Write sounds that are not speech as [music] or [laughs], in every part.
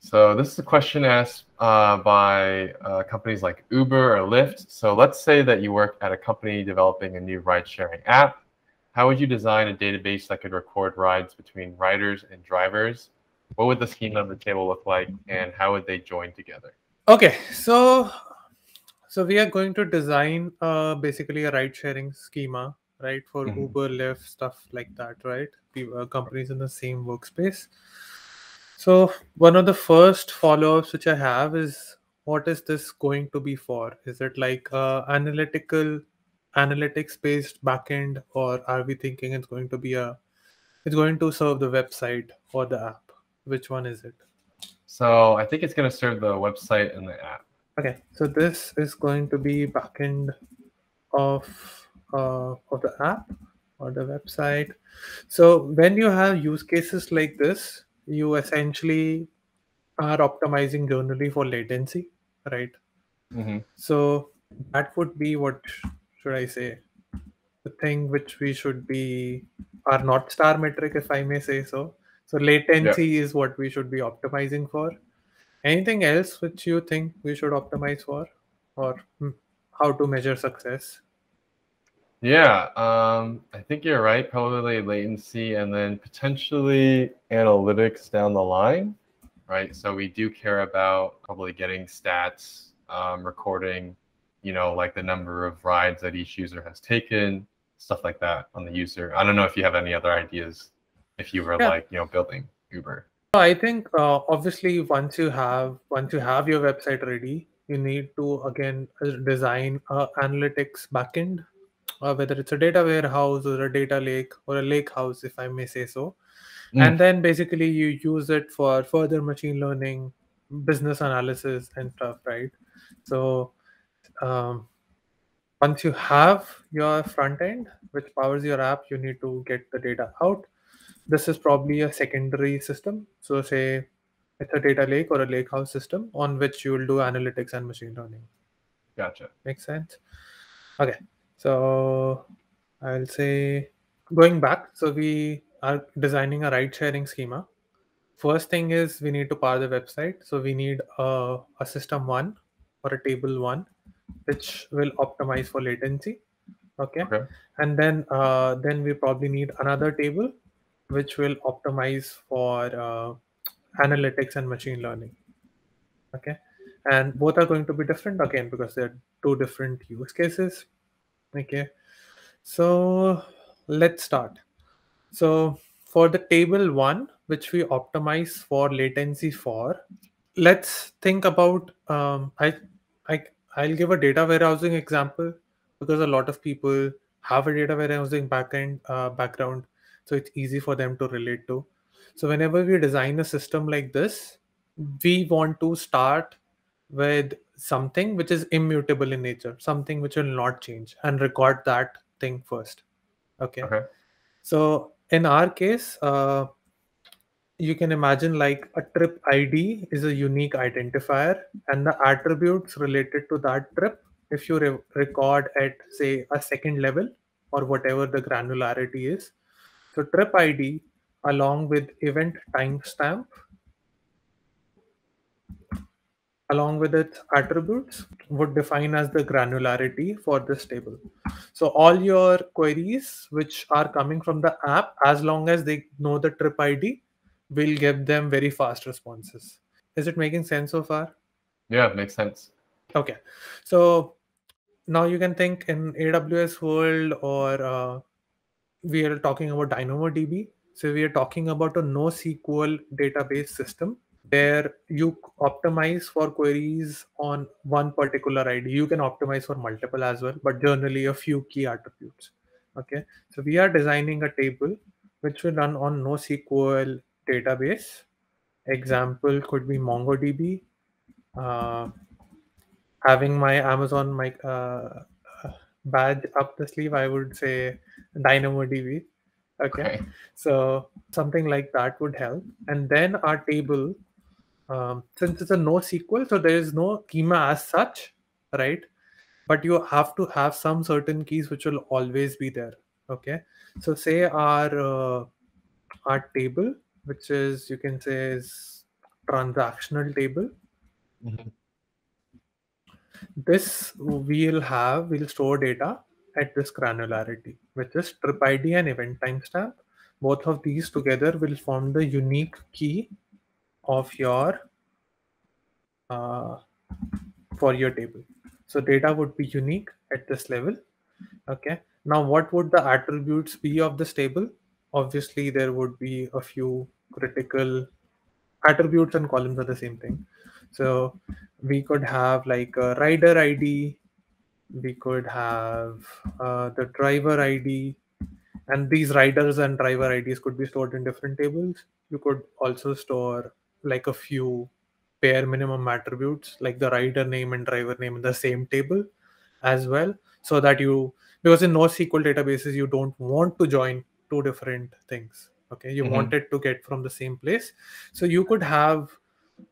So this is a question asked uh, by uh, companies like Uber or Lyft. So let's say that you work at a company developing a new ride-sharing app. How would you design a database that could record rides between riders and drivers? What would the schema of the table look like, and how would they join together? Okay, so so we are going to design uh, basically a ride-sharing schema, right, for Mhm. Uber, Lyft, stuff like that, right? Uh, companies in the same workspace. So one of the first follow-ups which I have is what is this going to be for? Is it like uh, analytical, analytics-based backend, or are we thinking it's going to be a, it's going to serve the website or the app? Which one is it? So I think it's going to serve the website and the app. Okay, so this is going to be backend of uh, of the app or the website. So when you have use cases like this, you essentially are optimizing generally for latency, right? hmm So that would be what should I say? The thing which we should be our North Star metric, if I may say so. So latency is what we should be optimizing for. Anything else which you think we should optimize for, or hmm, how to measure success? Yeah, um, I think you're right. Probably latency and then potentially analytics down the line, right? So we do care about probably getting stats, um, recording, you know, like the number of rides that each user has taken, stuff like that on the user. I don't know if you have any other ideas if you were Yeah. like, you know, building Uber. I think uh, obviously once you have once you have your website ready, you need to again uh, design a analytics backend, uh, whether it's a data warehouse or a data lake or a lake house, if I may say so. Mm. And then basically you use it for further machine learning, business analysis, and stuff, right? So um, once you have your front end, which powers your app, you need to get the data out. This is probably a secondary system. So say it's a data lake or a lake house system on which you will do analytics and machine learning. Gotcha. Makes sense? Okay. So I'll say going back. So we are designing a ride sharing schema. First thing is we need to power the website. So we need a, a system one or a table one, which will optimize for latency. Okay. Okay. And then uh, then we probably need another table, which will optimize for uh, analytics and machine learning. Okay. And both are going to be different again because they're two different use cases. Okay. So let's start. So for the table one, which we optimize for latency for, let's think about um, I I I'll give a data warehousing example because a lot of people have a data warehousing backend uh, background, so it's easy for them to relate to. So whenever we design a system like this, we want to start with something which is immutable in nature, something which will not change, and record that thing first. Okay. Okay. So in our case, uh, you can imagine like a trip ID is a unique identifier, and the attributes related to that trip, if you re- record at say a second level or whatever the granularity is. So trip ID along with event timestamp along with its attributes would define as the granularity for this table. So all your queries which are coming from the app, as long as they know the trip ID, will give them very fast responses. Is it making sense so far? Yeah, makes sense. Okay. So now you can think in AWS world or uh, we are talking about DynamoDB. So we are talking about a NoSQL database system where you optimize for queries on one particular ID. You can optimize for multiple as well, but generally a few key attributes. Okay. So we are designing a table which will run on NoSQL database. Example could be MongoDB. Uh, having my Amazon my uh, badge up the sleeve, I would say DynamoDB. Okay. Okay. So something like that would help. And then our table, um, since it's a NoSQL, so there is no schema as such, right? But you have to have some certain keys which will always be there. Okay. So say our uh, our table, which is you can say is transactional table. Mhm. This we'll have, we'll store data at this granularity, which is trip ID and event timestamp. Both of these together will form the unique key of your uh, for your table. So data would be unique at this level. Okay. Now, what would the attributes be of this table? Obviously, there would be a few critical attributes and columns are the same thing. So we could have like a rider ID, we could have uh, the driver ID, and these riders and driver IDs could be stored in different tables. You could also store like a few bare minimum attributes like the rider name and driver name in the same table as well so that you because in NoSQL databases you don't want to join two different things okay? You Mhm. want it to get from the same place. So you could have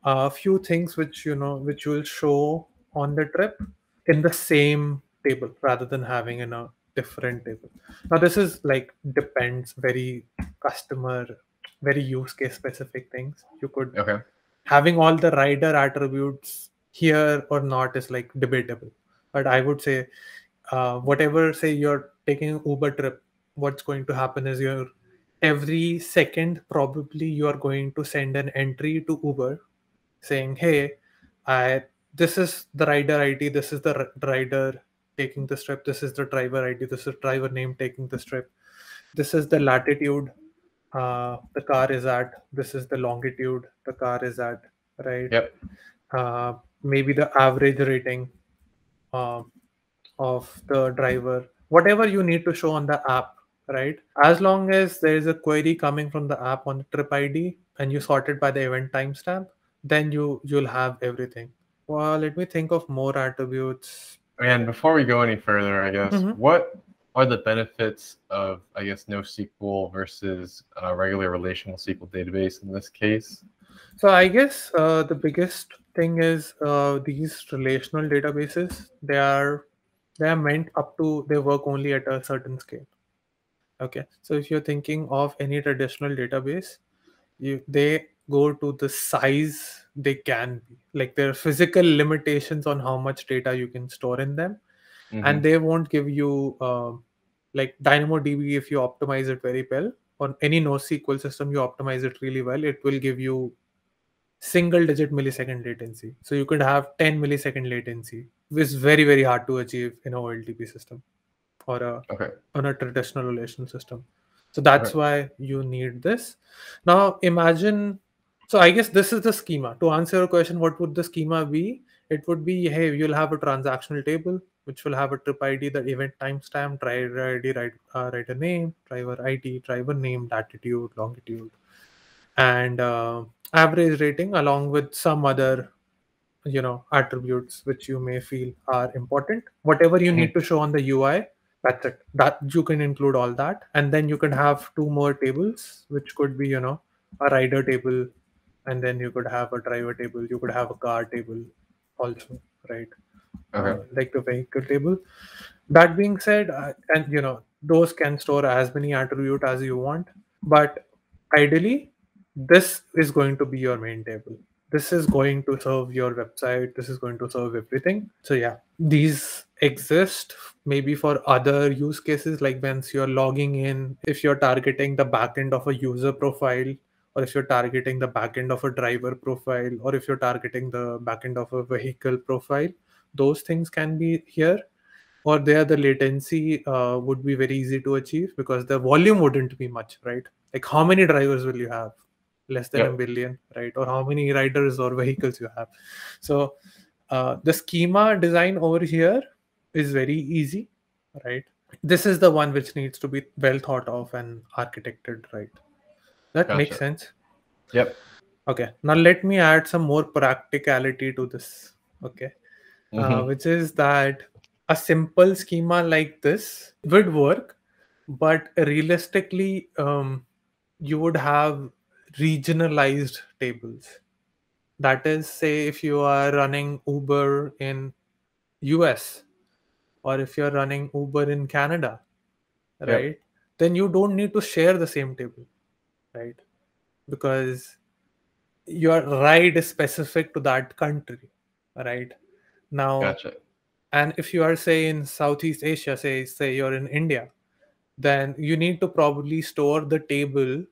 a few things which you know which will show on the trip in the same table rather than having in a different table. Now this is like depends very customer very use case specific things you could Okay. having all the rider attributes here or not is like debatable but i would say uh, whatever say you're taking an uber trip what's going to happen is you're every second probably you are going to send an entry to uber saying hey i this is the rider id this is the r- rider taking this trip this is the driver id this is driver name taking this trip this is the latitude uh, the car is at this is the longitude the car is at right? Yep. uh, maybe the average rating um, of the driver. Whatever you need to show on the app right? As long as there is a query coming from the app on the trip id and you sort it by the event timestamp then you you'll have everything. Well let me think of more attributes. And before we go any further, I guess, Mhm. what are the benefits of, I guess, NoSQL versus a regular relational SQL database in this case? So I guess uh, the biggest thing is uh, these relational databases. They are they are meant up to they work only at a certain scale. Okay, so if you're thinking of any traditional database, you they go to the size they can be. Like there are physical limitations on how much data you can store in them, Mhm. and they won't give you um, like DynamoDB if you optimize it very well. On any NoSQL system, you optimize it really well. It will give you single digit millisecond latency. So you could have 10 millisecond latency, which is very, very hard to achieve in a OLTP system or a okay. on a traditional relational system. So that's Right. why you need this. Now imagine so I guess this is the schema. To answer your question, what would the schema be? It would be hey, you'll have a transactional table which will have a trip ID, the event timestamp, driver ID, right, uh, writer name, driver ID, driver name, latitude, longitude, and uh, average rating along with some other you know attributes which you may feel are important. Whatever you need to show on the ui that's it. That you can include all that. And then you can have two more tables which could be you know a rider table and then you could have a driver table you could have a car table also right Okay. uh, like the vehicle table. That being said uh, and you know those can store as many attribute as you want but ideally this is going to be your main table. This is going to serve your website. This is going to serve everything. So yeah these exist maybe for other use cases like once you're logging in if you're targeting the backend of a user profile or if you're targeting the backend of a driver profile or if you're targeting the backend of a vehicle profile those things can be here or there the latency uh, would be very easy to achieve because the volume wouldn't be much right? Like how many drivers will you have? Less than Yeah. a billion right? Or how many riders or vehicles you have? So uh, the schema design over here is very easy right? This is the one which needs to be well thought of and architected right? That makes sense. Yep. okay. Now let me add some more practicality to this. Okay uh, Mhm. which is that a simple schema like this would work, but realistically, um, you would have regionalized tables. That is, say, if you are running Uber in US or if you're running Uber in Canada, right? Yep. Then you don't need to share the same table, right? Because your ride is specific to that country right now Gotcha. and if you are say in southeast asia say say you're in india then you need to probably store the table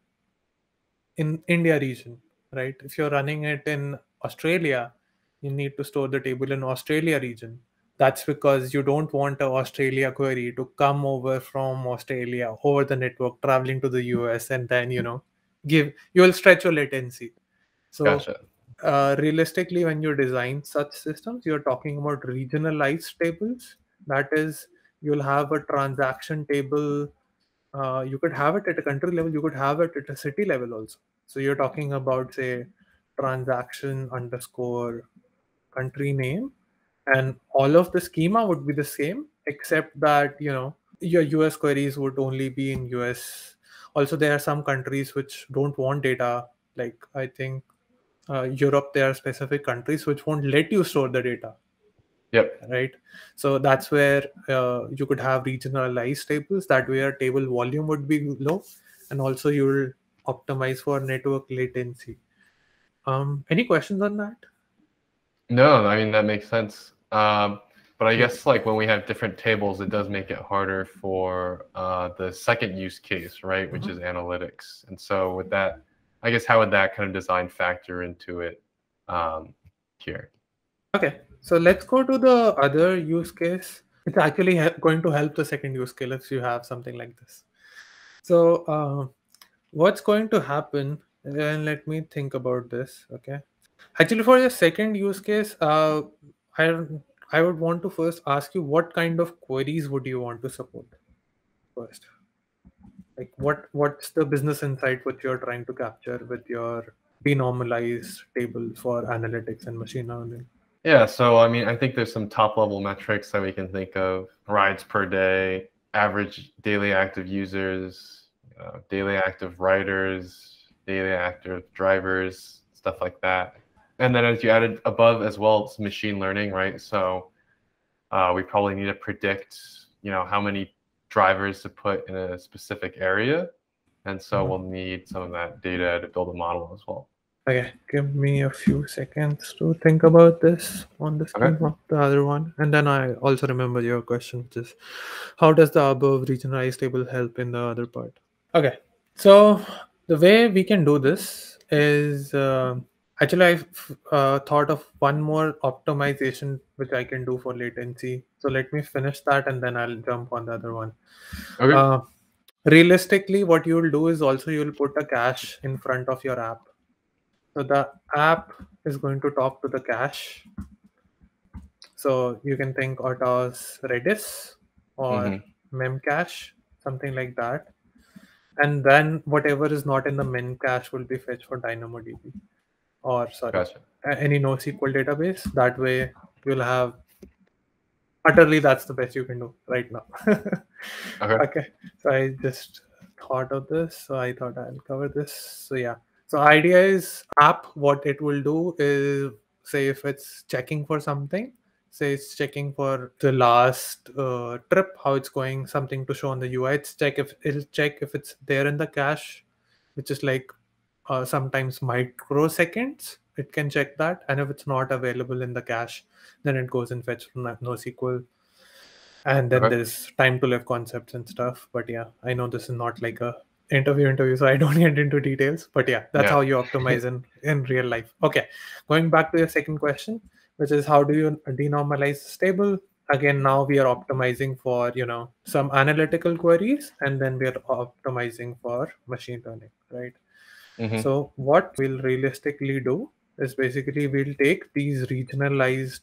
in india region right if you're running it in australia you need to store the table in australia region that's because you don't want a australia query to come over from australia over the network traveling to the us and then you know give you will stretch your latency so Gotcha. Uh, realistically when you design such systems you're talking about regionalized tables. That is you'll have a transaction table uh, you could have it at a country level you could have it at a city level also. So you're talking about say transaction underscore country name and all of the schema would be the same except that you know your us queries would only be in us also there are some countries which don't want data like i think uh, europe there are specific countries which won't let you store the data Yep. right so that's where uh, you could have regionalized tables that way your table volume would be low and also you'll optimize for network latency um any questions on that No, I mean that makes sense. Um, but I guess like when we have different tables, it does make it harder for uh, the second use case, right? Which Mhm. is analytics. And so with that, I guess how would that kind of design factor into it um, here? Okay, so let's go to the other use case. It's actually going to help the second use case if you have something like this. So, uh, what's going to happen? And let me think about this. Okay, actually, for the second use case, uh, I I would want to first ask you what kind of queries would you want to support first. Like what what's the business insight which you're trying to capture with your denormalized table for analytics and machine learning? Yeah, so I mean, I think there's some top level metrics that we can think of rides per day, average daily active users, uh, daily active riders, daily active drivers, stuff like that. And then as you added above as well, it's machine learning, right? So uh, we probably need to predict, you know, how many drivers to put in a specific area. And so Mhm. we'll need some of that data to build a model as well. Okay, give me a few seconds to think about this on the Okay. screen of the other one. And then I also remember your question, which is how does the above regionalized table help in the other part? Okay, so the way we can do this is uh, actually I've uh, thought of one more optimization which I can do for latency. So let me finish that and then I'll jump on the other one. Okay. Uh, realistically, what you'll do is also you'll put a cache in front of your app. So the app is going to talk to the cache. So you can think of it as Redis or Mhm. Memcache, something like that. And then whatever is not in the Memcache will be fetched for DynamoDB or sorry, Gotcha. any NoSQL database. That way you'll have utterly that's the best you can do right now. [laughs] Okay. okay so i just thought of this so i thought i'll cover this so yeah so idea is app what it will do is say if it's checking for something say it's checking for the last uh, trip how it's going something to show on the ui it's check if it'll check if it's there in the cache which is like uh, sometimes microseconds. It can check that. And if it's not available in the cache then it goes and fetch from NoSQL and then Okay. there's time to live concepts and stuff. But yeah i know this is not like a interview interview so i don't [laughs] get into details. But yeah that's Yeah. how you optimize in in real life. Okay going back to your second question which is how do you denormalize this table again now we are optimizing for you know some analytical queries and then we are optimizing for machine learning right Mhm. so what we'll realistically do is basically we'll take these regionalized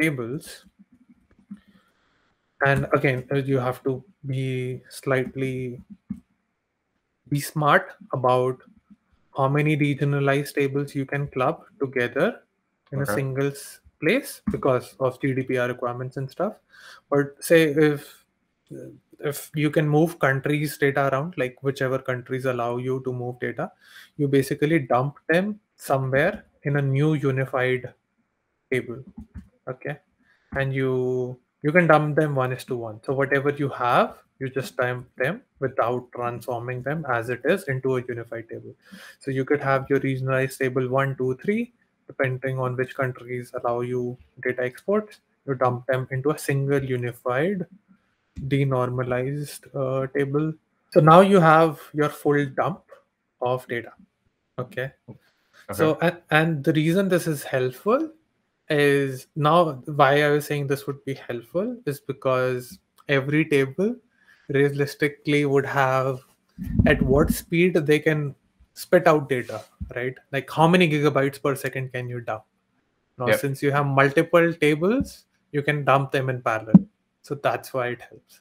tables and again uh, you have to be slightly be smart about how many regionalized tables you can club together in a single place because of GDPR requirements and stuff. But say if if you can move countries data around, like whichever countries allow you to move data, you basically dump them somewhere in a new unified table. Okay, and you you can dump them one is to one. So whatever you have you just dump them without transforming them as it is into a unified table. So you could have your regionalized table one, two, three, depending on which countries allow you data exports. You dump them into a single unified denormalized uh, table. So now you have your full dump of data. Okay. Okay. So and, and the reason this is helpful is now why I was saying this would be helpful is because every table realistically would have at what speed they can spit out data, right? Like how many gigabytes per second can you dump? Now, Yep. since you have multiple tables, you can dump them in parallel. So that's why it helps.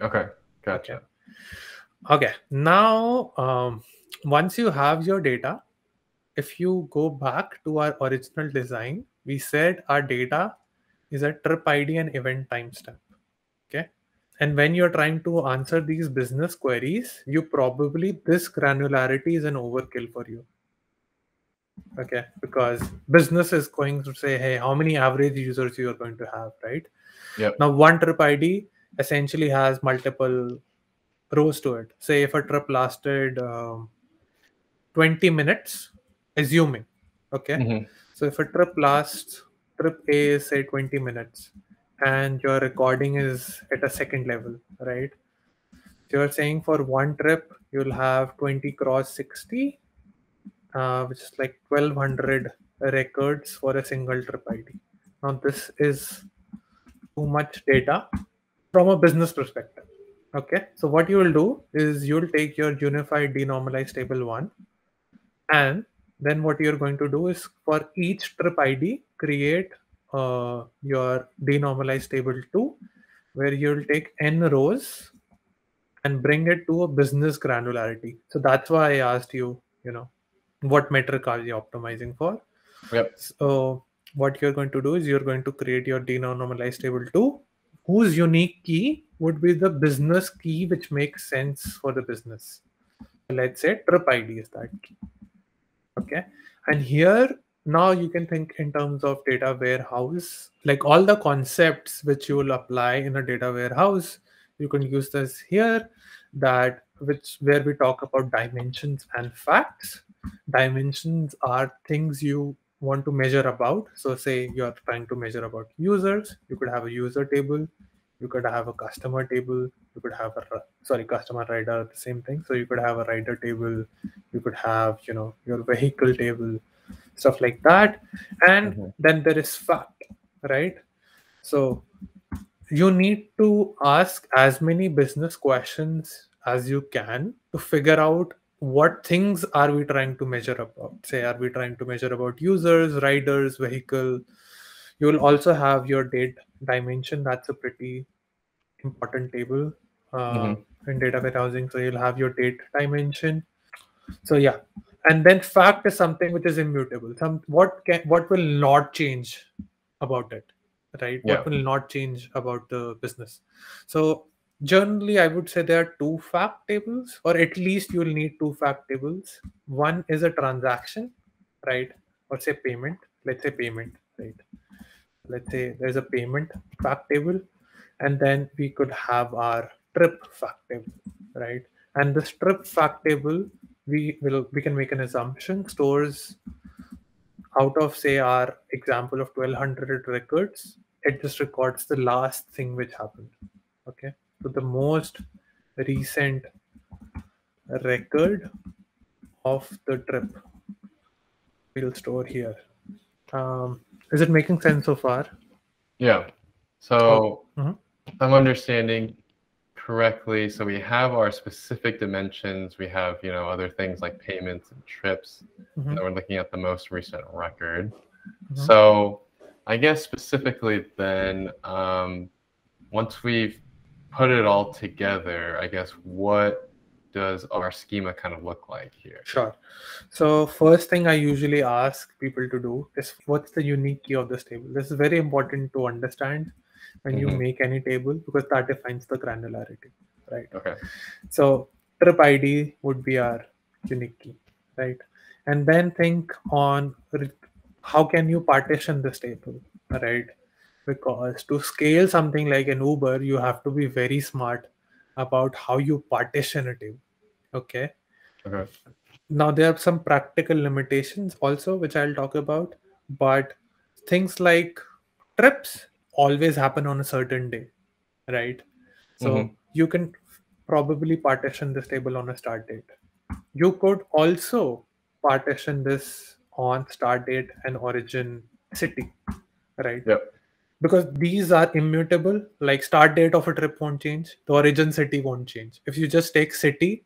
okay, gotcha. Okay. Now, um, once you have your data, if you go back to our original design, we said our data is a trip ID and event timestamp. Okay. And when you're trying to answer these business queries, you probably this granularity is an overkill for you. Okay. Because business is going to say, hey, how many average users you are going to have, right? Yep. Now, one trip ID essentially has multiple rows to it. Say if a trip lasted um, 20 minutes, assuming. Okay. Mhm. So if a trip lasts, trip A is say 20 minutes, and your recording is at a second level, right? So you're saying for one trip, you'll have 20 cross 60, uh, which is like 1200 records for a single trip ID. Now, this is too much data from a business perspective. Okay, so what you will do is you'll take your unified denormalized table one, and then what you're going to do is for each trip ID, create uh, your denormalized table two, where you'll take n rows and bring it to a business granularity. So that's why I asked you, you know, what metric are you optimizing for? Yep. So what you're going to do is you're going to create your denormalized table two, whose unique key would be the business key which makes sense for the business. Let's say trip ID is that key. Okay. And here now you can think in terms of data warehouse, like all the concepts which you will apply in a data warehouse, you can use this here that which where we talk about dimensions and facts. Dimensions are things you want to measure about. So say you're trying to measure about users, you could have a user table, you could have a customer table, you could have a sorry customer rider, the same thing. So you could have a rider table, you could have you know your vehicle table, stuff like that, and Mhm. then there is fact, right? So you need to ask as many business questions as you can to figure out what things are we trying to measure about? Say are we trying to measure about users riders vehicle? You will also have your date dimension. That's a pretty important table uh, Mhm. in data warehousing. So you'll have your date dimension. So yeah. And then fact is something which is immutable. Some what can what will not change about it right? Yeah. what will not change about the business? So generally i would say there are two fact tables or at least you'll need two fact tables. One is a transaction right? Or say payment. Let's say payment right? Let's say there's a payment fact table and then we could have our trip fact table right? And this trip fact table we will we can make an assumption. Stores out of say our example of 1200 records it just records the last thing which happened okay so the most recent record of the trip we'll store here um, is it making sense so far Yeah. So Mhm. I'm understanding correctly. So we have our specific dimensions. We have, you know, other things like payments and trips. Mhm. And we're looking at the most recent record. Mhm. So I guess specifically then, um, once we've put it all together, I guess what does our schema kind of look like here? Sure. So first thing I usually ask people to do is what's the unique key of this table? This is very important to understand when you Mhm. make any table because that defines the granularity, right? Okay. So trip ID would be our unique key, right? And then think on how can you partition this table, right? Because to scale something like an Uber, you have to be very smart about how you partition it. Okay. Okay. Now there are some practical limitations also, which I'll talk about, but things like trips always happen on a certain day, right? So Mhm. you can probably partition this table on a start date. You could also partition this on start date and origin city, right? Yep. Because these are immutable, like start date of a trip won't change, the origin city won't change. If you just take city,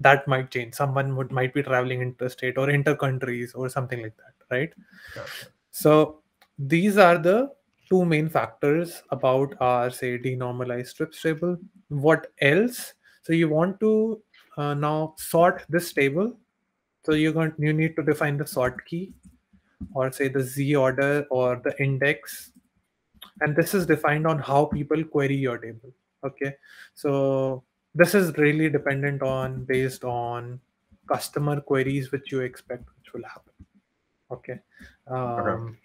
that might change. Someone would might be traveling interstate or inter countries or something like that, right? Gotcha. So these are the two main factors about our say denormalized trips table. What else? So you want to uh, now sort this table. So you're going you need to define the sort key or say the z order or the index and this is defined on how people query your table okay? So this is really dependent on based on customer queries which you expect which will happen okay? Um,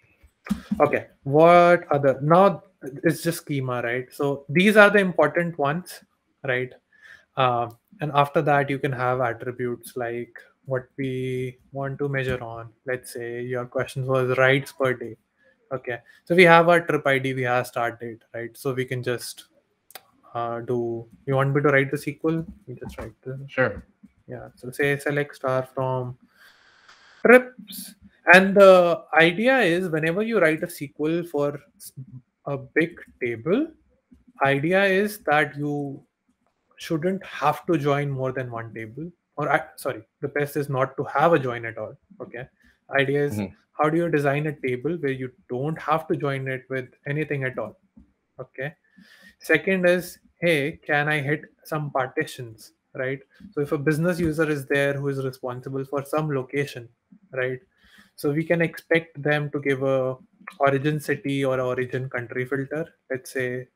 okay what other now it's just schema right? So these are the important ones right? Uh, and after that you can have attributes like what we want to measure on. Let's say your questions was rides per day okay. So we have our trip id we have start date right? So we can just uh, do you want me to write the sql we just write the Sure. yeah. So say select star from trips and the idea is whenever you write a sql for a big table idea is that you shouldn't have to join more than one table. Or sorry the best is not to have a join at all. Okay. Idea is Mhm. How do you design a table where you don't have to join it with anything at all? Okay. Second is hey can i hit some partitions right? So if a business user is there who is responsible for some location right? So we can expect them to give a origin city or origin country filter. Let's say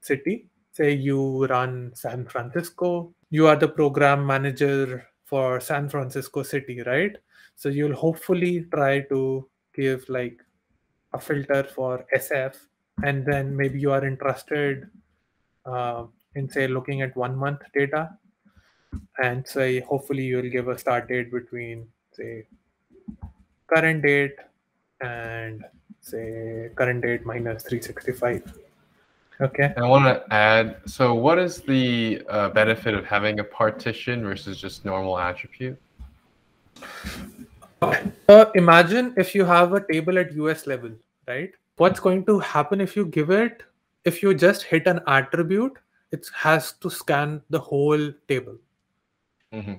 city. Say you run san francisco. You are the program manager for san francisco city right so you'll hopefully try to give like a filter for sf and then maybe you are interested uh, in say looking at one month data and say hopefully you'll give a start date between say current date and say current date minus 365 okay And I want to add. So, what is the uh, benefit of having a partition versus just normal attribute? Uh, imagine if you have a table at US level, right? What's going to happen if you give it, if you just hit an attribute, it has to scan the whole table. hmm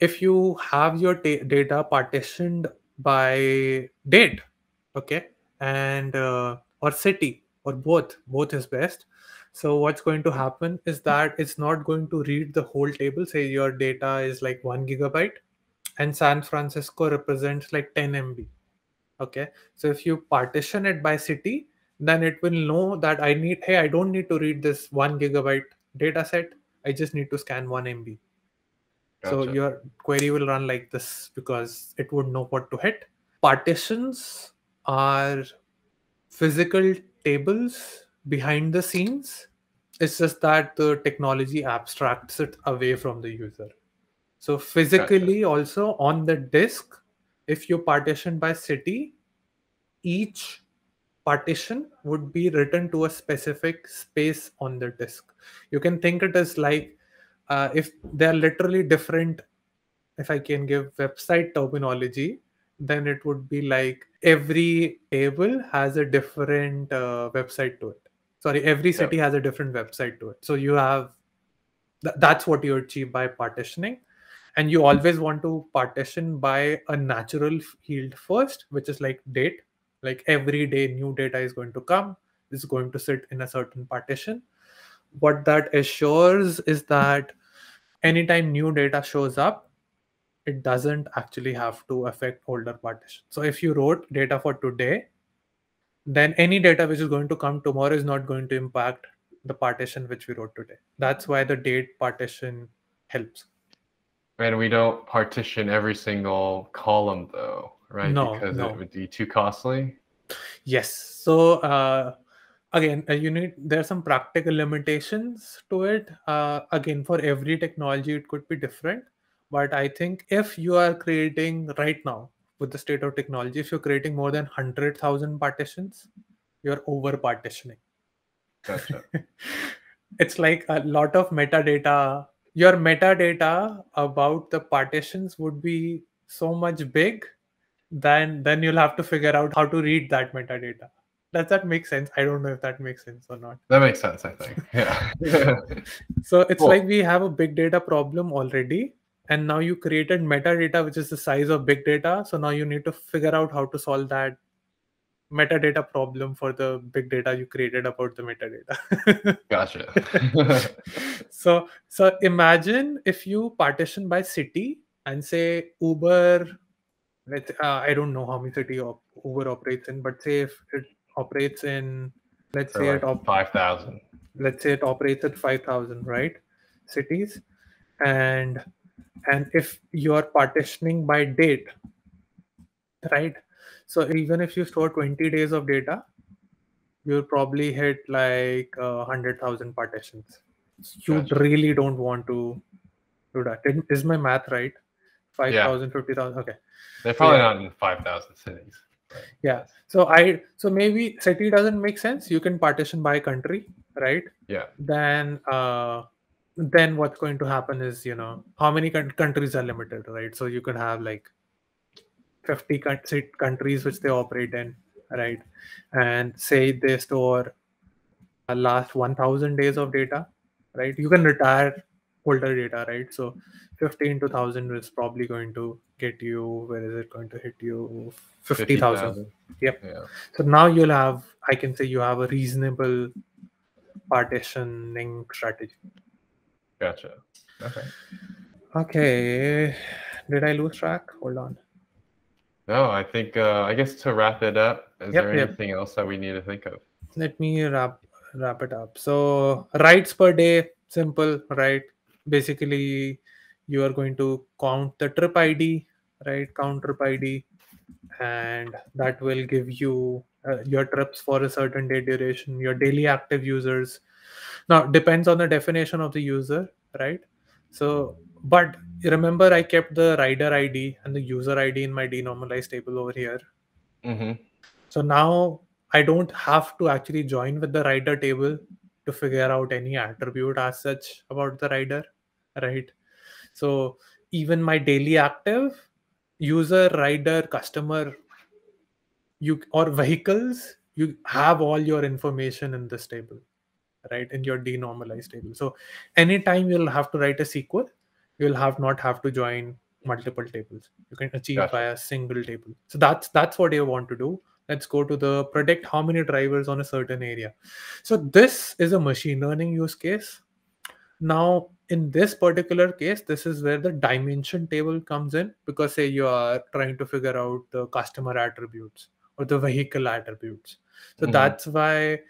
If you have your ta- data partitioned by date, okay, and uh, or city or both, both is best. So what's going to happen is that it's not going to read the whole table. Say your data is like one gigabyte and San Francisco represents like 10 MB. Okay. So if you partition it by city, then it will know that I need, hey, I don't need to read this one gigabyte data set. I just need to scan one MB. So your query will run like this because it would know what to hit. Partitions are physical tables behind the scenes. It's just that the technology abstracts it away from the user. So physically, also on the disk, if you partition by city, each partition would be written to a specific space on the disk. You can think it as like uh, if they're literally different. If I can give website terminology, then it would be like every table has a different uh, website to it. Sorry, every city has a different website to it. So you have th- that's what you achieve by partitioning and you always want to partition by a natural field first which is like date. Like every day new data is going to come is going to sit in a certain partition. What that assures is that anytime new data shows up it doesn't actually have to affect older partition so if you wrote data for today then any data which is going to come tomorrow is not going to impact the partition which we wrote today. That's why the date partition helps And we don't partition every single column though, right? No, because no. it would be too costly. Yes. So uh, again uh, you need there are some practical limitations to it uh, again for every technology it could be different but i think if you are creating right now with the state of technology if you're creating more than 100000 partitions you're over partitioning Gotcha. [laughs] it's like a lot of metadata your metadata about the partitions would be so much big then then you'll have to figure out how to read that metadata does that make sense i don't know if that makes sense or not That makes sense, I think. [laughs] Yeah. so it's Cool. like we have a big data problem already and now you created metadata which is the size of big data so now you need to figure out how to solve that metadata problem for the big data you created about the metadata gotcha. [laughs] so so imagine if you partition by city and say uber let's uh, i don't know how many city op- uber operates in but say if it operates in let's say like it op- 5,000. let's say it operates at 5000 right cities and and if you are partitioning by date right so even if you store 20 days of data you'll probably hit like uh, 100000 partitions. You Gotcha. really don't want to do that. Is- my math right? 5000 50000 okay. They're probably Yeah. not in 5,000 cities. yeah. So i so maybe city doesn't make sense. You can partition by country right? Yeah. then uh then what's going to happen is you know how many coun- countries are limited right? So you could have like 50 countries which they operate in right? And say they store last 1000 days of data right? You can retire older data right? So 15 to 1000 is probably going to get you where is it going to hit you? 50000 Yep. Yeah. so now you'll have i can say you have a reasonable partitioning strategy. Gotcha. Okay. okay. Did i lose track? Hold on No, I think, uh, I guess to wrap it up, is Yep, there yep. anything else that we need to think of? let me wrap wrap it up. So writes per day simple right? Basically you are going to count the trip id right? Count trip id and that will give you uh, your trips for a certain day duration your daily active users. Now depends on the definition of the user right so but remember i kept the rider id and the user id in my denormalized table over here Mm-hmm. so now I don't have to actually join with the rider table to figure out any attribute as such about the rider, right? So even my daily active user, rider, customer, you or vehicles, you have all your information in this table, right? In your denormalized table. So anytime you'll have to write a SQL, you'll have not have to join multiple tables. You can achieve Gotcha. by a single table. So that's that's what you want to do let's go to the predict how many drivers on a certain area so this is a machine learning use case now in this particular case this is where the dimension table comes in because say you are trying to figure out the customer attributes or the vehicle attributes so Mhm. that's why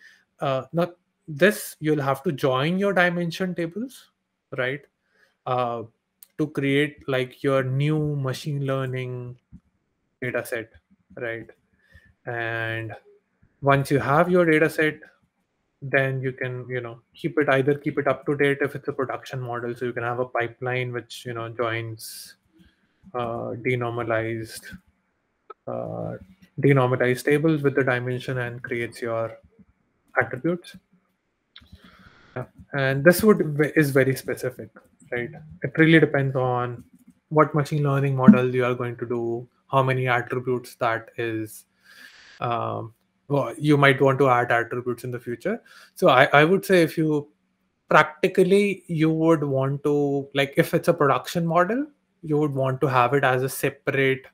uh, not this you'll have to join your dimension tables right? Uh, to create like your new machine learning data set right? And once you have your data set then you can you know keep it either keep it up to date if it's a production model so you can have a pipeline which you know joins uh, denormalized uh, denormalized tables with the dimension and creates your attributes yeah. and this would is very specific right it really depends on what machine learning model you are going to do how many attributes that is um, well, you might want to add attributes in the future so I, I would say if you practically you would want to like if it's a production model you would want to have it as a separate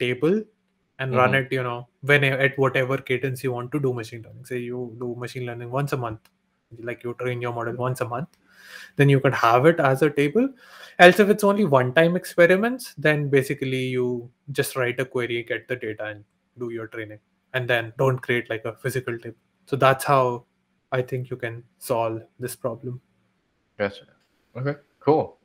table and run Mhm. it you know when at whatever cadence you want to do machine learning say you do machine learning once a month like you train your model once a month then you could have it as a table else if it's only one time experiments then basically you just write a query get the data and do your training and then don't create like a physical table so that's how i think you can solve this problem Gotcha. Okay. Cool.